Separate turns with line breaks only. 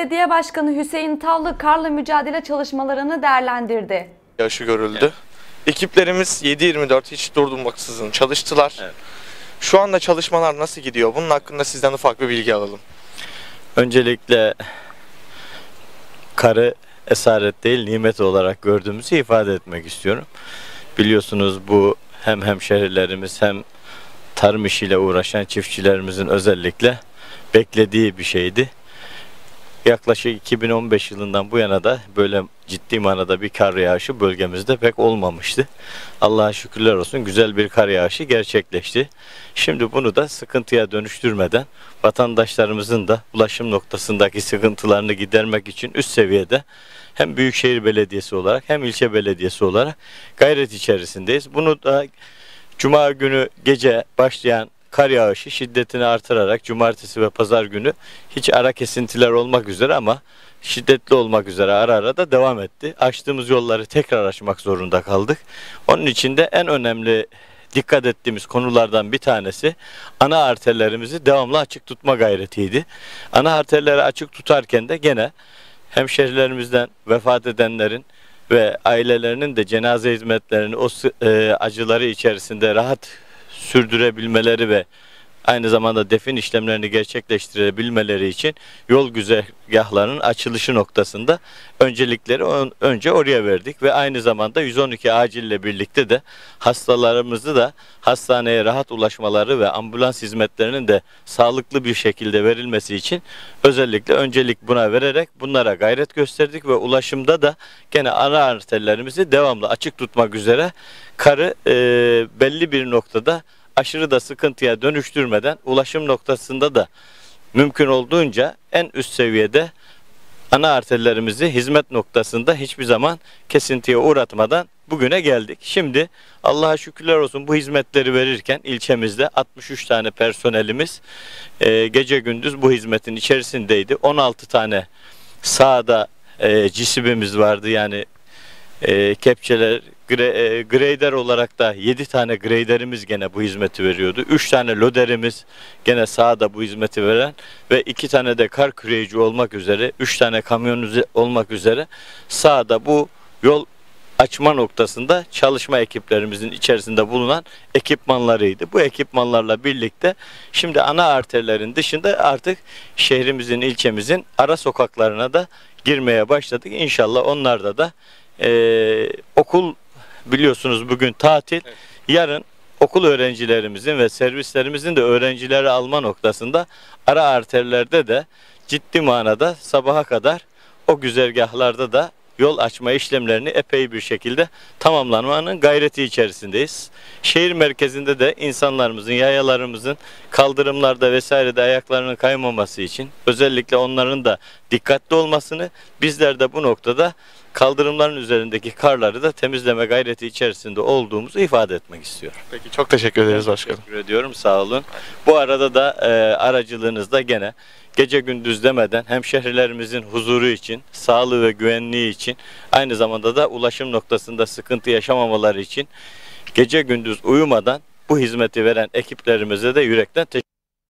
Belediye Başkanı Hüseyin Tavlı karla mücadele çalışmalarını değerlendirdi.
yağışı görüldü. Ekiplerimiz 7-24 hiç durdurmaksızın çalıştılar.
Evet.
Şu anda çalışmalar nasıl gidiyor? Bunun hakkında sizden ufak bir bilgi alalım.
Öncelikle karı esaret değil nimet olarak gördüğümüzü ifade etmek istiyorum. Biliyorsunuz bu hem hemşehrilerimiz hem tarım işiyle uğraşan çiftçilerimizin özellikle beklediği bir şeydi. Yaklaşık 2015 yılından bu yana da böyle ciddi manada bir kar yağışı bölgemizde pek olmamıştı. Allah'a şükürler olsun güzel bir kar yağışı gerçekleşti. Şimdi bunu da sıkıntıya dönüştürmeden vatandaşlarımızın da ulaşım noktasındaki sıkıntılarını gidermek için üst seviyede hem Büyükşehir Belediyesi olarak hem ilçe belediyesi olarak gayret içerisindeyiz. Bunu da Cuma günü gece başlayan kar yağışı şiddetini artırarak cumartesi ve pazar günü hiç ara kesintiler olmak üzere ama şiddetli olmak üzere ara ara da devam etti. Açtığımız yolları tekrar açmak zorunda kaldık. Onun için de en önemli dikkat ettiğimiz konulardan bir tanesi ana arterlerimizi devamlı açık tutma gayretiydi. Ana arterleri açık tutarken de gene hemşehrilerimizden vefat edenlerin ve ailelerinin de cenaze hizmetlerini o e, acıları içerisinde rahat sürdürebilmeleri ve aynı zamanda defin işlemlerini gerçekleştirebilmeleri için yol güzergahlarının açılışı noktasında öncelikleri ön- önce oraya verdik ve aynı zamanda 112 acille birlikte de hastalarımızı da hastaneye rahat ulaşmaları ve ambulans hizmetlerinin de sağlıklı bir şekilde verilmesi için özellikle öncelik buna vererek bunlara gayret gösterdik ve ulaşımda da gene ana arterlerimizi devamlı açık tutmak üzere karı e, belli bir noktada aşırı da sıkıntıya dönüştürmeden ulaşım noktasında da mümkün olduğunca en üst seviyede ana arterlerimizi hizmet noktasında hiçbir zaman kesintiye uğratmadan bugüne geldik. Şimdi Allah'a şükürler olsun bu hizmetleri verirken ilçemizde 63 tane personelimiz e, gece gündüz bu hizmetin içerisindeydi. 16 tane sahada e, cisibimiz vardı yani e, kepçeler gre, e, grader olarak da 7 tane graderimiz gene bu hizmeti veriyordu. 3 tane loderimiz gene sahada bu hizmeti veren ve 2 tane de kar küreyici olmak üzere 3 tane kamyon olmak üzere sahada bu yol açma noktasında çalışma ekiplerimizin içerisinde bulunan ekipmanlarıydı. Bu ekipmanlarla birlikte şimdi ana arterlerin dışında artık şehrimizin, ilçemizin ara sokaklarına da girmeye başladık. İnşallah onlarda da eee, okul biliyorsunuz bugün tatil. Yarın okul öğrencilerimizin ve servislerimizin de öğrencileri alma noktasında ara arterlerde de ciddi manada sabaha kadar o güzergahlarda da yol açma işlemlerini epey bir şekilde tamamlanmanın gayreti içerisindeyiz. Şehir merkezinde de insanlarımızın, yayalarımızın kaldırımlarda vesairede ayaklarının kaymaması için özellikle onların da dikkatli olmasını bizler de bu noktada kaldırımların üzerindeki karları da temizleme gayreti içerisinde olduğumuzu ifade etmek istiyorum.
Peki çok teşekkür ederiz başkanım.
Teşekkür ediyorum sağ olun. Bu arada da e, aracılığınızda gene gece gündüz demeden hemşehrilerimizin huzuru için, sağlığı ve güvenliği için aynı zamanda da ulaşım noktasında sıkıntı yaşamamaları için gece gündüz uyumadan bu hizmeti veren ekiplerimize de yürekten teşekkür